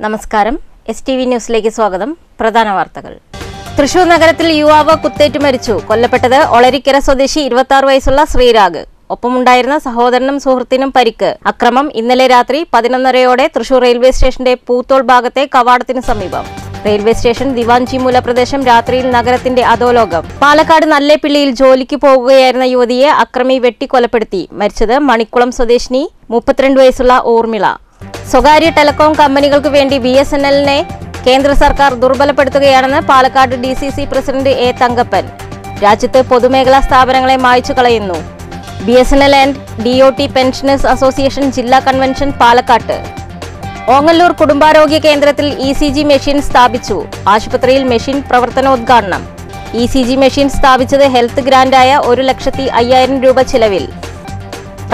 നമസ്കാരം. S T V ന്യൂസിലേക്ക് സ്വാഗതം. പ്രധാന വാർത്തകൾ. തൃശൂർ നഗരത്തിൽ യുവാവ് കുത്തേറ്റ് മരിച്ചു. കൊല്ലപ്പെട്ടത് ഒളരിക്കര സ്വദേശി ഇരുപത്തി വയസ്സുള്ള ശ്രീരാഗ്. ഒപ്പമുണ്ടായിരുന്ന സഹോദരനും സുഹൃത്തിനും പരിക്ക്. അക്രമം ഇന്നലെ രാത്രി പതിനൊന്നരയോടെ തൃശൂർ റെയിൽവേ സ്റ്റേഷന്റെ പൂത്തോൾ ഭാഗത്തെ കവാടത്തിന് സമീപം. റെയിൽവേ സ്റ്റേഷൻ ദിവാൻചിമൂല പ്രദേശം രാത്രിയിൽ നഗരത്തിന്റെ അധോലോകം. പാലക്കാട് നല്ലേപ്പിള്ളിയിൽ ജോലിക്ക് പോകുകയായിരുന്ന യുവതിയെ അക്രമി വെട്ടിക്കൊലപ്പെടുത്തി. മരിച്ചത് മണിക്കുളം സ്വദേശിനി മുപ്പത്തിരണ്ട് വയസ്സുള്ള ഊർമിള. സ്വകാര്യ ടെലികോം കമ്പനികൾക്ക് വേണ്ടി ബി എസ് എൻ എല്ലിനെ കേന്ദ്ര സർക്കാർ ദുർബലപ്പെടുത്തുകയാണെന്ന് Palakkad D C C president A Thankappan. രാജ്യത്തെ പൊതുമേഖലാ സ്ഥാപനങ്ങളെ മായ്ച്ചു കളയുന്നു. B S N L and D O T pensioners association ജില്ലാ കൺവെൻഷൻ പാലക്കാട്ട്. ഓങ്ങല്ലൂർ കുടുംബാരോഗ്യ കേന്ദ്രത്തിൽ ഇ സി ജി മെഷീൻ സ്ഥാപിച്ചു. ആശുപത്രിയിൽ മെഷീൻ പ്രവർത്തനോദ്ഘാടനം. ഇ സി ജി മെഷീൻ സ്ഥാപിച്ചത് ഹെൽത്ത് ഗ്രാന്റായ ഒരു ലക്ഷത്തി അയ്യായിരം രൂപ ചിലവിൽ.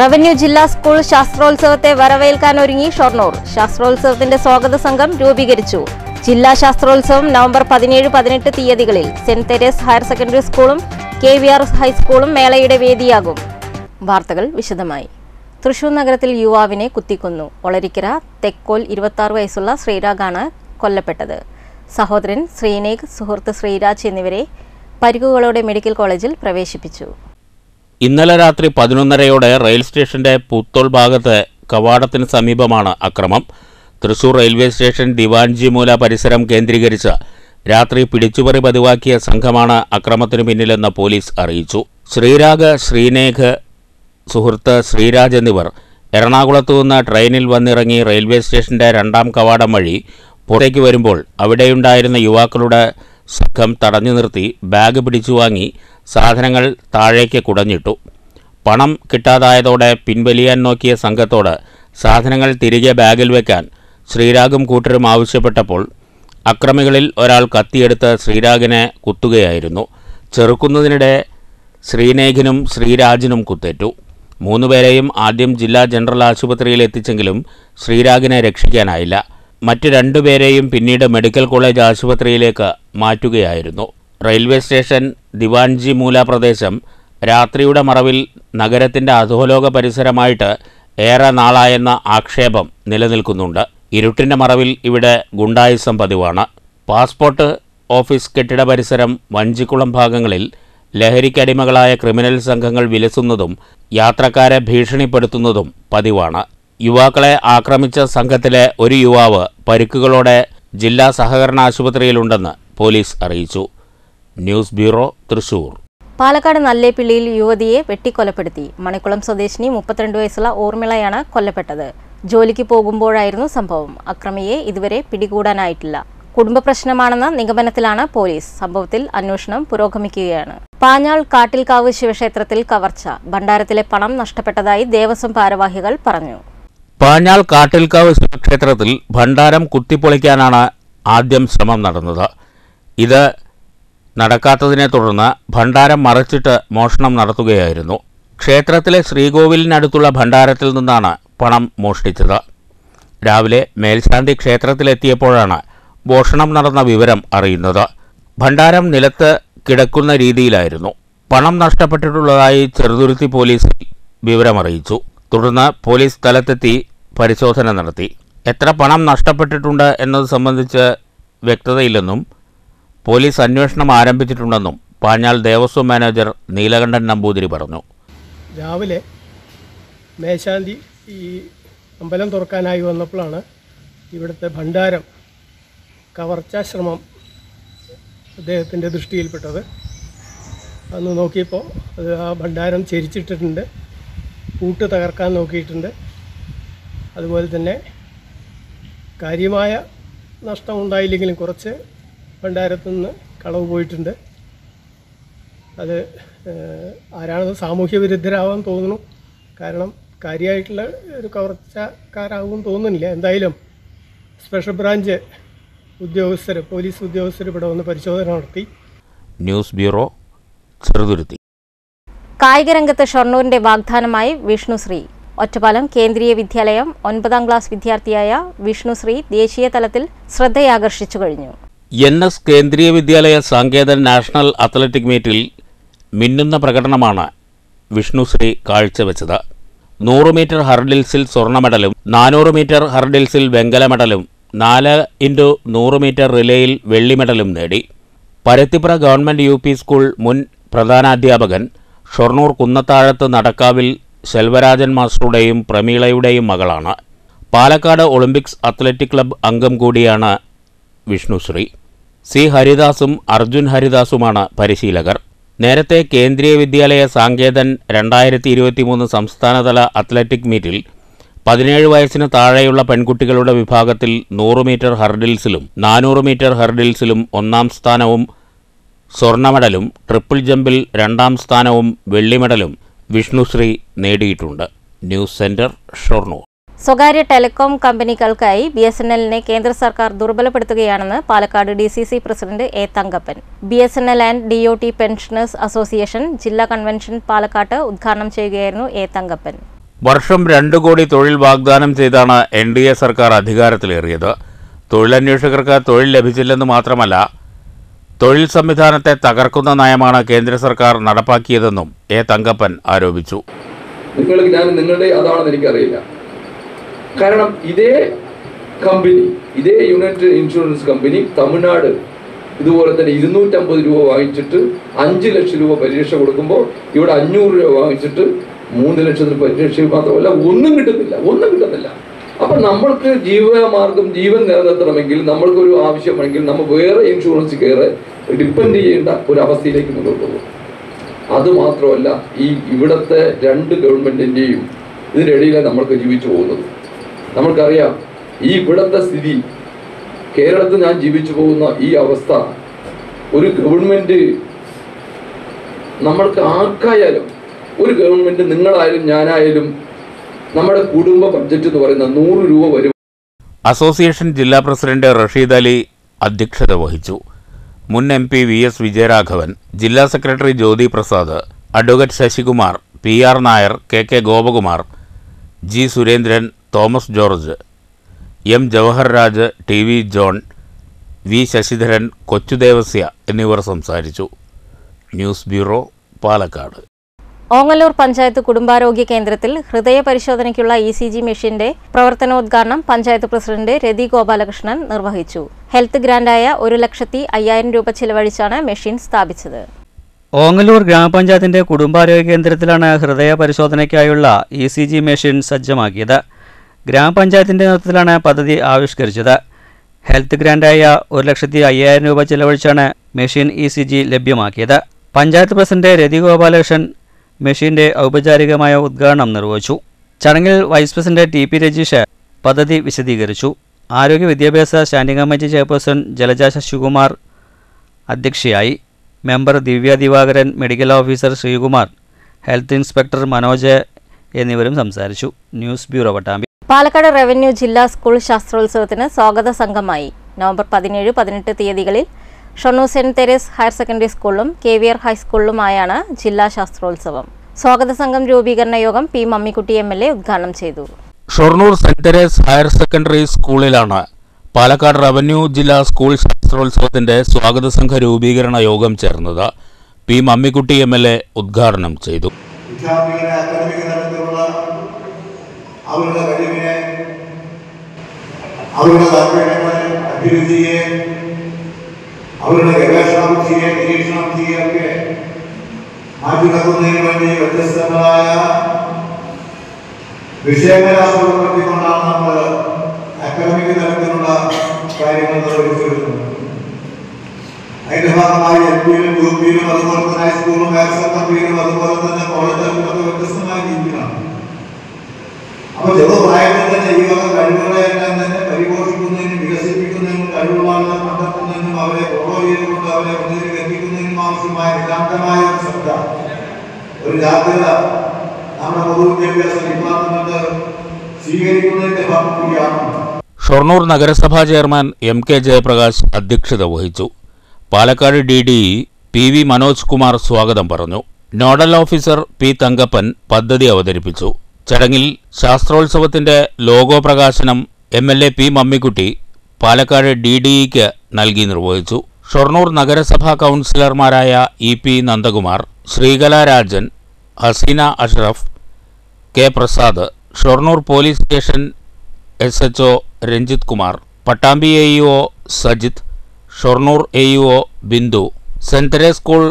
റവന്യൂ ജില്ലാ സ്കൂൾ ശാസ്ത്രോത്സവത്തെ വരവേൽക്കാൻ ഒരുങ്ങി ഷൊർണൂർ. ശാസ്ത്രോത്സവത്തിന്റെ സ്വാഗത സംഘം രൂപീകരിച്ചു. ജില്ലാ ശാസ്ത്രോത്സവം നവംബർ പതിനേഴ് പതിനെട്ട് തീയതികളിൽ സെന്റ് തെരേസ് ഹയർ സെക്കൻഡറി സ്കൂളും കെ വി ആർ ഹൈസ്കൂളും മേളയുടെ വേദിയാകും. വാർത്തകൾ വിശദമായി. തൃശൂർ നഗരത്തിൽ യുവാവിനെ കുത്തിക്കൊന്നു. ഒളരിക്കര തെക്കോൽ ഇരുപത്തി വയസ്സുള്ള ശ്രീരാഗാണ് കൊല്ലപ്പെട്ടത്. സഹോദരൻ ശ്രീനേഗ് സുഹൃത്ത് ശ്രീരാജ് എന്നിവരെ പരിക്കുകളോടെ മെഡിക്കൽ കോളേജിൽ പ്രവേശിപ്പിച്ചു. ഇന്നലെ രാത്രി പതിനൊന്നരയോടെ റെയിൽ സ്റ്റേഷന്റെ പുത്തോൾ ഭാഗത്ത് കവാടത്തിന് സമീപമാണ് അക്രമം. തൃശൂർ റെയിൽവേ സ്റ്റേഷൻ ദിവാൻജിമൂല പരിസരം കേന്ദ്രീകരിച്ച് രാത്രി പിടിച്ചുപറി പതിവാക്കിയ സംഘമാണ് അക്രമത്തിനു പിന്നിലെന്ന് പോലീസ് അറിയിച്ചു. ശ്രീരാഗ് ശ്രീനേഖ് സുഹൃത്ത് ശ്രീരാജ് എന്നിവർ എറണാകുളത്തു നിന്ന് ട്രെയിനിൽ വന്നിറങ്ങി റെയിൽവേ സ്റ്റേഷന്റെ രണ്ടാം കവാടം വഴി പുറത്തേക്ക് വരുമ്പോൾ അവിടെയുണ്ടായിരുന്ന യുവാക്കളുടെ സംഘം തടഞ്ഞു നിർത്തി ബാഗ് പിടിച്ചു വാങ്ങി സാധനങ്ങൾ താഴേക്ക് കുടഞ്ഞിട്ടു. പണം കിട്ടാതായതോടെ പിൻവലിയാൻ നോക്കിയ സംഘത്തോട് സാധനങ്ങൾ തിരികെ ബാഗിൽ വെക്കാൻ ശ്രീരാഗും കൂട്ടരും ആവശ്യപ്പെട്ടപ്പോൾ അക്രമികളിൽ ഒരാൾ കത്തിയെടുത്ത് ശ്രീരാഗിനെ കുത്തുകയായിരുന്നു. ചെറുക്കുന്നതിനിടെ ശ്രീനേഖിനും ശ്രീരാജിനും കുത്തേറ്റു. മൂന്നുപേരെയും ആദ്യം ജില്ലാ ജനറൽ ആശുപത്രിയിൽ എത്തിച്ചെങ്കിലും ശ്രീരാഗിനെ രക്ഷിക്കാനായില്ല. മറ്റു രണ്ടുപേരെയും പിന്നീട് മെഡിക്കൽ കോളേജ് ആശുപത്രിയിലേക്ക് മാറ്റുകയായിരുന്നു. റെയിൽവേ സ്റ്റേഷൻ ദിവാൻജി മൂല പ്രദേശം രാത്രിയുടെ മറവിൽ നഗരത്തിന്റെ അധോലോക പരിസരമായിട്ട് ഏറെ നാളായെന്ന ആക്ഷേപം നിലനിൽക്കുന്നുണ്ട്. ഇരുട്ടിന്റെ മറവിൽ ഇവിടെ ഗുണ്ടായുസം പതിവാണ്. പാസ്പോർട്ട് ഓഫീസ് കെട്ടിട പരിസരം വഞ്ചിക്കുളം ഭാഗങ്ങളിൽ ലഹരിക്കടിമകളായ ക്രിമിനൽ സംഘങ്ങൾ വിലസുന്നതും യാത്രക്കാരെ ഭീഷണിപ്പെടുത്തുന്നതും പതിവാണ്. യുവാക്കളെ ആക്രമിച്ച സംഘത്തിലെ ഒരു യുവാവ് പരിക്കുകളോടെ ജില്ലാ സഹകരണ ആശുപത്രിയിലുണ്ടെന്ന് പോലീസ് അറിയിച്ചു. News bureau Thrissur. പാലക്കാട് നല്ലേപ്പിള്ളിയിൽ യുവതിയെ വെട്ടിക്കൊലപ്പെടുത്തി. മണിക്കുളം സ്വദേശിനി മുപ്പത്തിരണ്ട് വയസ്സുള്ള ഓർമിളയാണ് കൊല്ലപ്പെട്ടത്. ജോലിക്ക് പോകുമ്പോഴായിരുന്നു സംഭവം. അക്രമിയെ ഇതുവരെ പിടികൂടാനായിട്ടില്ല. കുടുംബ പ്രശ്നമാണെന്ന നിഗമനത്തിലാണ് പോലീസ് സംഭവത്തിൽ അന്വേഷണം പുരോഗമിക്കുകയാണ്. പാഞ്ഞാൾ കാട്ടിൽക്കാവ് ശിവക്ഷേത്രത്തിൽ കവർച്ച. ഭണ്ഡാരത്തിലെ പണം നഷ്ടപ്പെട്ടതായി ദേവസ്വം ഭാരവാഹികൾ പറഞ്ഞു. പാഞ്ഞാൾ കാട്ടിൽക്കാവ് ശിവക്ഷേത്രത്തിൽ ഭണ്ഡാരം കുത്തിപ്പൊളിക്കാനാണ് ആദ്യം ശ്രമം നടന്നത്. ഇത് നടക്കാത്തതിനെ തുടർന്ന് ഭണ്ഡാരം മറച്ചിട്ട് മോഷണം നടത്തുകയായിരുന്നു. ക്ഷേത്രത്തിലെ ശ്രീകോവിലിനടുത്തുള്ള ഭണ്ഡാരത്തിൽ നിന്നാണ് പണം മോഷ്ടിച്ചത്. രാവിലെ മേൽശാന്തി ക്ഷേത്രത്തിലെത്തിയപ്പോഴാണ് മോഷണം നടന്ന വിവരം അറിയുന്നത്. ഭണ്ഡാരം നിലത്ത് കിടക്കുന്ന രീതിയിലായിരുന്നു. പണം നഷ്ടപ്പെട്ടിട്ടുള്ളതായി ചെറുതുരുത്തി പോലീസ് വിവരമറിയിച്ചു. തുടർന്ന് പോലീസ് സ്ഥലത്തെത്തി പരിശോധന നടത്തി. എത്ര പണം നഷ്ടപ്പെട്ടിട്ടുണ്ട് എന്നത് സംബന്ധിച്ച് വ്യക്തതയില്ലെന്നും പോലീസ് അന്വേഷണം ആരംഭിച്ചിട്ടുണ്ടെന്നും പാഞ്ഞാൽ ദേവസ്വം മാനേജർ നീലകണ്ഠൻ നമ്പൂതിരി പറഞ്ഞു. രാവിലെ മേശാന്തി ഈ അമ്പലം തുറക്കാനായി വന്നപ്പോഴാണ് ഇവിടുത്തെ ഭണ്ഡാരം കവർച്ചാശ്രമം അദ്ദേഹത്തിന്റെ ദൃഷ്ടിയിൽപ്പെട്ടത്. അന്ന് നോക്കിയപ്പോൾ അത് ആ ഭണ്ഡാരം ചരിച്ചിട്ടിട്ടുണ്ട് പൂട്ട് തകർക്കാൻ നോക്കിയിട്ടുണ്ട്. അതുപോലെ തന്നെ കാര്യമായ നഷ്ടം ഉണ്ടായില്ലെങ്കിലും കുറച്ച് ഭണ്ഡാരത്തു നിന്ന് കളവ് പോയിട്ടുണ്ട്. അത് ആരാണത്? ആരാണെന്ന് സാമൂഹ്യ വിരുദ്ധരാവാൻ തോന്നുന്നു. കാരണം കാര്യമായിട്ടുള്ള ഒരു കവർച്ചക്കാരാവും തോന്നുന്നില്ല. എന്തായാലും സ്പെഷ്യൽ ബ്രാഞ്ച് ഉദ്യോഗസ്ഥർ പോലീസ് ഉദ്യോഗസ്ഥർ ഇവിടെ വന്ന് പരിശോധന നടത്തി. News bureau Cheruthuruthy. കായികരംഗത്ത് ഷൊർണൂരിന്റെ വാഗ്ദാനമായി വിഷ്ണുശ്രീ. ഒറ്റപ്പാലം കേന്ദ്രീയ വിദ്യാലയം ഒൻപതാം ക്ലാസ് വിദ്യാർത്ഥിയായ വിഷ്ണുശ്രീ ദേശീയ തലത്തിൽ ശ്രദ്ധയാകർഷിച്ചു കഴിഞ്ഞു. N S Kendriya Vidyalaya Sangathan national athletic മീറ്റിൽ മിന്നുന്ന പ്രകടനമാണ് വിഷ്ണുശ്രീ കാഴ്ചവെച്ചത്. നൂറ് മീറ്റർ ഹർഡിൽസിൽ സ്വർണ മെഡലും നാനൂറ് മീറ്റർ ഹർഡിൽസിൽ വെങ്കല മെഡലും നാല് ഇന്റു നൂറ് മീറ്റർ റിലേയിൽ വെള്ളി മെഡലും നേടി. Paruthipura government U P school മുൻ പ്രധാനാധ്യാപകൻ ഷൊർണൂർ കുന്നത്താഴത്ത് നടക്കാവിൽ ശെൽവരാജൻ മാസ്റ്ററുടെയും പ്രമീളയുടെയും മകളാണ്. പാലക്കാട് ഒളിമ്പിക്സ് അത്ലറ്റിക് ക്ലബ് അംഗം കൂടിയാണ് വിഷ്ണുശ്രീ സി. ഹരിദാസും അർജുൻ ഹരിദാസുമാണ് പരിശീലകർ. നേരത്തെ കേന്ദ്രീയ വിദ്യാലയ സാങ്കേതൻ രണ്ടായിരത്തി ഇരുപത്തിമൂന്ന് സംസ്ഥാനതല അത്ലറ്റിക് മീറ്റിൽ പതിനേഴ് വയസ്സിന് താഴെയുള്ള പെൺകുട്ടികളുടെ വിഭാഗത്തിൽ നൂറ് മീറ്റർ ഹർഡിൽസിലും നാനൂറ് മീറ്റർ ഹർഡിൽസിലും ഒന്നാം സ്ഥാനവും സ്വർണമെഡലും ട്രിപ്പിൾ ജമ്പിൽ രണ്ടാം സ്ഥാനവും വെള്ളിമെഡലും വിഷ്ണുശ്രീ നേടിയിട്ടുണ്ട്. News centre Shoranur. സ്വകാര്യ ടെലികോം കമ്പനികൾക്കായി ബി എസ് എൻ എല്ലിനെ കേന്ദ്ര സർക്കാർ ദുർബലപ്പെടുത്തുകയാണെന്ന് Palakkad D C C president A Thankappan. B S N L and D O T pensioners association ജില്ലാ കൺവെൻഷൻ പാലക്കാട്ട് ഉദ്ഘാടനം ചെയ്യുകയായിരുന്നു എ തങ്കപ്പൻ. വർഷം രണ്ടു കോടി തൊഴിൽ വാഗ്ദാനം ചെയ്താണ് എൻ ഡി എ സർക്കാർ അധികാരത്തിലേറിയത്. തൊഴിലന്വേഷകർക്ക് തൊഴിൽ ലഭിച്ചില്ലെന്ന് മാത്രമല്ല തൊഴിൽ സംവിധാനത്തെ തകർക്കുന്ന നയമാണ് കേന്ദ്ര സർക്കാർ നടപ്പാക്കിയതെന്നും എ തങ്കപ്പൻ ആരോപിച്ചു. നിങ്ങൾ ഞാൻ നിങ്ങളുടെ അതാണെന്ന് എനിക്കറിയില്ല. കാരണം ഇതേ കമ്പനി ഇതേ യുണൈറ്റഡ് ഇൻഷുറൻസ് കമ്പനി തമിഴ്നാട് ഇതുപോലെ തന്നെ ഇരുന്നൂറ്റമ്പത് രൂപ വാങ്ങിച്ചിട്ട് അഞ്ച് ലക്ഷം രൂപ പരിരക്ഷ കൊടുക്കുമ്പോൾ ഇവിടെ അഞ്ഞൂറ് രൂപ വാങ്ങിച്ചിട്ട് മൂന്ന് ലക്ഷത്തിന് പരിരക്ഷ മാത്രമല്ല ഒന്നും കിട്ടുന്നില്ല ഒന്നും കിട്ടുന്നില്ല. അപ്പൊ നമ്മൾക്ക് ജീവമാർഗം ജീവൻ നിലനിർത്തണമെങ്കിൽ നമ്മൾക്കൊരു ആവശ്യമാണെങ്കിൽ നമ്മൾ വേറെ ഇൻഷുറൻസ് കയറി ഡിപ്പെൻഡ് ചെയ്യേണ്ട ഒരു അവസ്ഥയിലേക്ക് മുന്നോട്ട് പോകും. അത് മാത്രമല്ല ഈ ഇവിടുത്തെ രണ്ട് ഗവൺമെന്റിന്റെയും ഇതിനിടയിലാണ് നമ്മൾക്ക് ജീവിച്ചു പോകുന്നത്. നമ്മൾക്കറിയാം ഈ ഇവിടുത്തെ സ്ഥിതി കേരളത്തിൽ ഞാൻ ജീവിച്ചു പോകുന്ന ഈ അവസ്ഥ ഒരു ഗവൺമെന്റ് നമ്മൾക്ക് ആർക്കായാലും ഒരു ഗവൺമെന്റ് നിങ്ങളായാലും ഞാനായാലും നമ്മുടെ കുടുംബ ബഡ്ജറ്റ് എന്ന് പറയുന്ന നൂറ് രൂപ വരും. അസോസിയേഷൻ ജില്ലാ പ്രസിഡന്റ് റഷീദ് അലി അധ്യക്ഷത വഹിച്ചു. മുൻ M P V S Vijayaraghavan ജില്ലാ secretary Jyothi Prasad advocate Sasikumar P R Nair K K Gopakumar G Surendran Thomas George M Jawaharraj T V John V Sasidharan Kochudevasya എന്നിവർ സംസാരിച്ചു. News bureau Palakkad. Ongallur panchayat കുടുംബാരോഗ്യ കേന്ദ്രത്തിൽ ഹൃദയ പരിശോധനയ്ക്കുള്ള E C G മെഷീന്റെ പ്രവർത്തനോദ്ഘാടനം panchayat president Rathi Gopalakrishnan നിർവഹിച്ചു. ഹെൽത്ത് ഗ്രാന്റായ ഒരു ലക്ഷത്തി അയ്യായിരം രൂപ ചിലവഴിച്ചാണ് മെഷീൻ സ്ഥാപിച്ചത്. ഓങ്ങല്ലൂർ ഗ്രാമപഞ്ചായത്തിന്റെ കുടുംബാരോഗ്യ കേന്ദ്രത്തിലാണ് ഹൃദയ പരിശോധനയ്ക്കായുള്ള ഇ സി ജി മെഷീൻ സജ്ജമാക്കിയത്. ഗ്രാമപഞ്ചായത്തിന്റെ നേതൃത്വത്തിലാണ് പദ്ധതി ആവിഷ്കരിച്ചത്. ഹെൽത്ത് ഗ്രാൻഡായ ഒരു ലക്ഷത്തി അയ്യായിരം രൂപ ചെലവഴിച്ചാണ് മെഷീൻ ഇ സി ജി ലഭ്യമാക്കിയത്. പഞ്ചായത്ത് പ്രസിഡന്റ് രതി ഗോപാലകൃഷ്ണൻ മെഷീന്റെ ഔപചാരികമായ ഉദ്ഘാടനം നിർവഹിച്ചു. ചടങ്ങിൽ vice president T P Rajeesh പദ്ധതി വിശദീകരിച്ചു. ആരോഗ്യ വിദ്യാഭ്യാസ standing committee chairperson Jalaja Sasikumar അധ്യക്ഷയായി. Member Divya Divakaran medical officer Sreekumar health inspector Manoj എന്നിവരും സംസാരിച്ചു. News bureau Pattambi. Palakkad revenue ജില്ലാ സ്കൂൾ ശാസ്ത്രോത്സവത്തിന് സ്വാഗത സംഘമായി. നവംബർ പതിനേഴ് പതിനെട്ട് തീയതികളിൽ Shoranur saint Therese higher secondary സ്കൂളിലും കെ വി ആർ ഹൈസ്കൂളിലുമായാണ് ജില്ലാ ശാസ്ത്രോത്സവം. സ്വാഗത സംഘം രൂപീകരണ യോഗം P Mammikutty M L A ഉദ്ഘാടനം ചെയ്തു. Shoranur Saint Teresa's higher secondary സ്കൂളിലാണ് പാലക്കാട് റവന്യൂ ജില്ലാ സ്കൂൾ ശാസ്ത്രോത്സവത്തിന്റെ സ്വാഗത സംഘ രൂപീകരണ യോഗം ചേർന്നത് P Mammikutty M L A ഉദ്ഘാടനം ചെയ്തു. അവരുടെ കഴിവിനെ അവരുടെ താല്പര്യങ്ങളെ അഭിരുചിയെ അവരുടെ ഗവേഷണ ബുദ്ധിയെ നിരീക്ഷണ ബുദ്ധിയെയൊക്കെ മാറ്റിനക്കുന്നതിന് വേണ്ടി വ്യത്യസ്തങ്ങളായ വിഷയങ്ങളെ ആസ്പദപ്പെടുത്തിക്കൊണ്ടാണ് നമ്മൾ അക്കാദമിക തലത്തിലുള്ള കാര്യങ്ങൾ നിർവഹിച്ചു വരുന്നത് അതിന്റെ ഭാഗമായി എൽ പിയിലും യു പിയിലും അതുപോലെ തന്നെ ഹൈസ്കൂളിലും ഹയർ സെക്കൻഡറിയിലും അതുപോലെ തന്നെ കോളേജ് തലത്തിലൊക്കെ വ്യത്യസ്തമായ രീതിയിലാണ് അപ്പൊ ചെറുപ്രായത്തിൽ തന്നെ ഈ വക കഴിവുകളെല്ലാം തന്നെ പരിപോഷിക്കുന്നതിനും വികസിപ്പിക്കുന്നതിനും കഴിവുകളെ കണ്ടെത്തുന്നതിനും അവരെ ഫോളോ ചെയ്തുകൊണ്ട് അവരെ മുന്നിലേക്ക് എത്തിക്കുന്നതിനും ആവശ്യമായ നിതാന്തമായ ഒരു ശ്രദ്ധ ഒരു ജാഗ്രത നമ്മുടെ പൊതുവിദ്യാഭ്യാസ ഡിപ്പാർട്ട്മെന്റ് സ്വീകരിക്കുന്നതിന്റെ ഭാഗമാണ് ഷൊർണൂർ നഗരസഭാ ചെയർമാൻ എം കെ ജയപ്രകാശ് അധ്യക്ഷത വഹിച്ചു. Palakkad D D P V Manoj Kumar സ്വാഗതം പറഞ്ഞു. നോഡൽ ഓഫീസർ പി തങ്കപ്പൻ പദ്ധതി അവതരിപ്പിച്ചു. ചടങ്ങിൽ ശാസ്ത്രോത്സവത്തിന്റെ ലോഗോ പ്രകാശനം M L A P Mammikutty Palakkad D D ഇക്ക് നൽകി നിർവഹിച്ചു. ഷൊർണൂർ നഗരസഭാ കൗൺസിലർമാരായ E P Nandakumar Sreekala Rajan Haseena Ashraf K Prasad Shoranur police station S H O Ranjith Kumar Pattambi A E O Sajith Shoranur A E O Bindu saint Therese school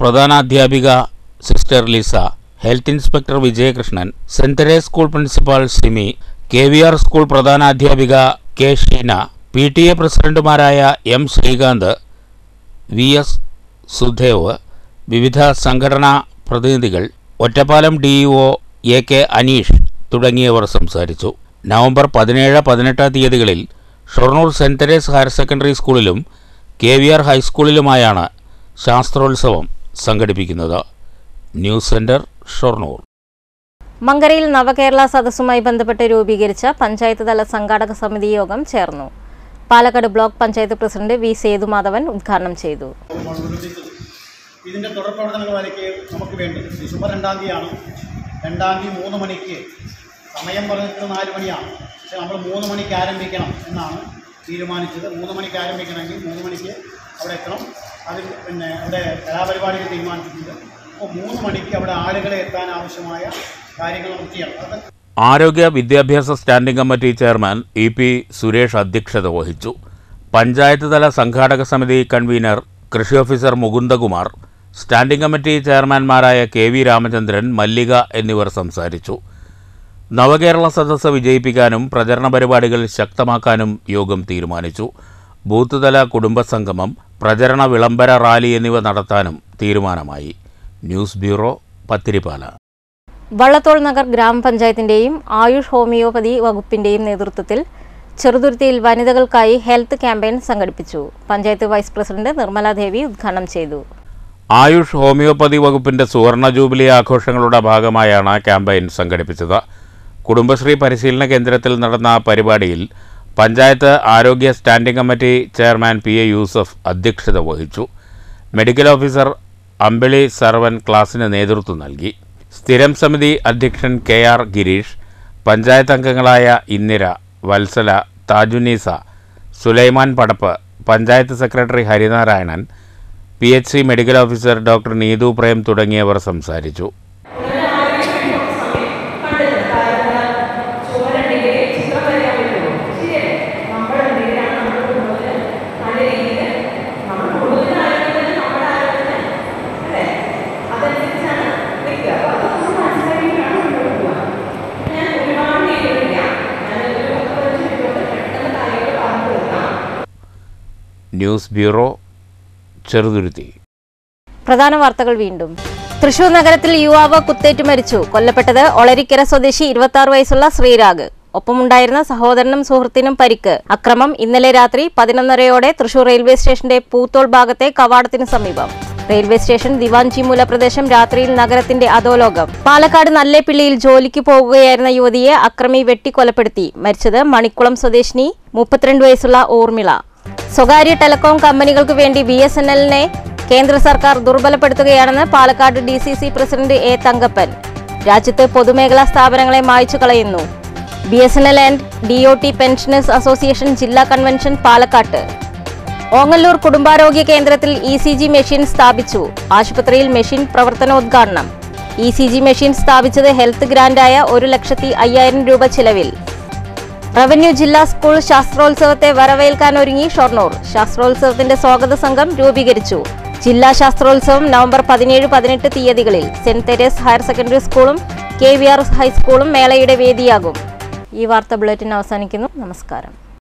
പ്രധാനാധ്യാപിക sister Lisa health inspector Vijayakrishnan Saint Teresa's school principal Simi K V R school പ്രധാനാധ്യാപിക K Sheena P T A പ്രസിഡന്റുമാരായ M Srikanth V S Sudev വിവിധ സംഘടനാ പ്രതിനിധികൾ Ottapalam D O A K Aneesh തുടങ്ങിയവർ സംസാരിച്ചു. November പതിനേഴ് പതിനെട്ട് തീയതികളിൽ Shoranur Saint Teresa's higher secondary സ്കൂളിലും കെ വി ആർ ഹൈസ്കൂളിലുമായാണ് ശാസ്ത്രോത്സവം സംഘടിപ്പിക്കുന്നത്. News centre Shoranur. മങ്കരയിൽ നവകേരള സദസ്സുമായി ബന്ധപ്പെട്ട് രൂപീകരിച്ച പഞ്ചായത്ത് തല സംഘാടക സമിതി യോഗം ചേർന്നു. Palakkad block panchayat president V Sethumadhavan ഉദ്ഘാടനം ചെയ്തു. ഇതിന്റെ തുടർ പ്രവർത്തനങ്ങളിലേക്ക് നമുക്ക് വേണ്ടി ഡിസംബർ രണ്ടാം തീയതിയാണ്. രണ്ടാം തീയതി മൂന്ന് മണിക്ക്. സമയം പറഞ്ഞിട്ട് നാല് മണിയാണ്. പക്ഷെ നമ്മൾ മൂന്ന് മണിക്ക് ആരംഭിക്കണം എന്നാണ് തീരുമാനിച്ചത്. മൂന്ന് മണിക്ക് ആരംഭിക്കണമെങ്കിൽ മൂന്ന് മണിക്ക് അവിടെ എത്തണം. അതിൽ പിന്നെ അവിടെ കലാപരിപാടികൾ തീരുമാനിച്ചിട്ടുണ്ട്. മൂന്ന് മണിക്ക് അവിടെ ആളുകളെ എത്താൻ ആവശ്യമായ കാര്യങ്ങൾ നമുക്ക് ആരോഗ്യ വിദ്യാഭ്യാസ standing committee chairman E P Suresh അധ്യക്ഷത വഹിച്ചു. പഞ്ചായത്ത് തല സംഘാടക സമിതി കൺവീനർ കൃഷി ഓഫീസർ മുകുന്ദകുമാർ സ്റ്റാൻഡിംഗ് കമ്മിറ്റി ചെയർമാൻമാരായ കെ വി രാമചന്ദ്രൻ മല്ലിക എന്നിവർ സംസാരിച്ചു. നവകേരള സദസ്സ് വിജയിപ്പിക്കാനും പ്രചരണ പരിപാടികൾ ശക്തമാക്കാനും യോഗം തീരുമാനിച്ചു. ബൂത്ത് തല കുടുംബസംഗമം പ്രചരണ വിളംബര റാലി എന്നിവ നടത്താനും തീരുമാനമായി. News bureau Pathirippala. Vallathol Nagar ഗ്രാമപഞ്ചായത്തിന്റെയും ആയുഷ് ഹോമിയോപതി വകുപ്പിന്റെയും നേതൃത്വത്തിൽ ചെറുതുരുത്തിയിൽ വനിതകൾക്കായി ഹെൽത്ത് ക്യാമ്പയിൻ സംഘടിപ്പിച്ചു. പഞ്ചായത്ത് വൈസ് പ്രസിഡന്റ് നിർമ്മല ദേവി ഉദ്ഘാടനം ചെയ്തു. ആയുഷ് ഹോമിയോപ്പതി വകുപ്പിന്റെ സുവർണ ജൂബിലി ആഘോഷങ്ങളുടെ ഭാഗമായാണ് ക്യാമ്പയിൻ സംഘടിപ്പിച്ചത്. കുടുംബശ്രീ പരിശീലന കേന്ദ്രത്തിൽ നടന്ന പരിപാടിയിൽ പഞ്ചായത്ത് ആരോഗ്യ standing committee chairman P A Yusuf അധ്യക്ഷത വഹിച്ചു. മെഡിക്കൽ ഓഫീസർ അമ്പിളി സർവൻ ക്ലാസിന് നേതൃത്വം നൽകി. സ്ഥിരം സമിതി അധ്യക്ഷൻ കെ ആർ ഗിരീഷ് പഞ്ചായത്ത് അംഗങ്ങളായ Indira Vatsala Thajunisa Sulaiman പടപ്പ് panchayat secretary Harinarayanan P H C medical officer doctor Neethu Prem തുടങ്ങിയവർ സംസാരിച്ചു. News bureau Cheruthuruthy. പ്രധാന വാർത്തകൾ വീണ്ടും. തൃശൂർ നഗരത്തിൽ യുവാവ് കുത്തേറ്റ് മരിച്ചു. കൊല്ലപ്പെട്ടത് ഒളരിക്കര സ്വദേശി ഇരുപത്തി വയസ്സുള്ള ശ്രീരാഗ്. ഒപ്പമുണ്ടായിരുന്ന സഹോദരനും സുഹൃത്തിനും പരിക്ക്. അക്രമം ഇന്നലെ രാത്രി പതിനൊന്നരയോടെ തൃശൂർ റെയിൽവേ സ്റ്റേഷന്റെ പൂത്തോൾ ഭാഗത്തെ കവാടത്തിന് സമീപം. റെയിൽവേ സ്റ്റേഷൻ ദിവാൻജിമൂല പ്രദേശം രാത്രിയിൽ നഗരത്തിന്റെ അധോലോകം. പാലക്കാട് നല്ലേപ്പിള്ളിയിൽ ജോലിക്ക് പോവുകയായിരുന്ന യുവതിയെ അക്രമി വെട്ടിക്കൊലപ്പെടുത്തി. മരിച്ചത് മണിക്കുളം സ്വദേശിനി മുപ്പത്തിരണ്ട് വയസ്സുള്ള ഊർമിള. സ്വകാര്യ ടെലികോം കമ്പനികൾക്ക് വേണ്ടി ബി എസ് എൻ എല്ലിനെ കേന്ദ്ര സർക്കാർ ദുർബലപ്പെടുത്തുകയാണെന്ന് Palakkad D C C president A Thankappan. രാജ്യത്ത് പൊതുമേഖലാ സ്ഥാപനങ്ങളെ മായ്ച്ചു കളയുന്നു. B S N L and D O T pensioners association ജില്ലാ കൺവെൻഷൻ പാലക്കാട്ട്. ഓങ്ങല്ലൂർ കുടുംബാരോഗ്യ കേന്ദ്രത്തിൽ ഇ സി ജി മെഷീൻ സ്ഥാപിച്ചു. ആശുപത്രിയിൽ മെഷീൻ പ്രവർത്തനോദ്ഘാടനം. ഇ സി ജി മെഷീൻ സ്ഥാപിച്ചത് ഹെൽത്ത് ഗ്രാന്റായ ഒരു ലക്ഷത്തി അയ്യായിരം രൂപ ചിലവിൽ. റവന്യൂ ജില്ലാ സ്കൂൾ ശാസ്ത്രോത്സവത്തെ വരവേൽക്കാൻ ഒരുങ്ങി ഷൊർണൂർ. ശാസ്ത്രോത്സവത്തിന്റെ സ്വാഗത സംഘം രൂപീകരിച്ചു. ജില്ലാ ശാസ്ത്രോത്സവം നവംബർ പതിനേഴ് പതിനെട്ട് തീയതികളിൽ സെന്റ് തെരേസ് ഹയർ സെക്കൻഡറി സ്കൂളും കെ വി ആർ ഹൈസ്കൂളും മേളയുടെ വേദിയാകും. ഈ വാർത്ത ബുള്ളറ്റിൻ അവസാനിക്കുന്നു. നമസ്കാരം.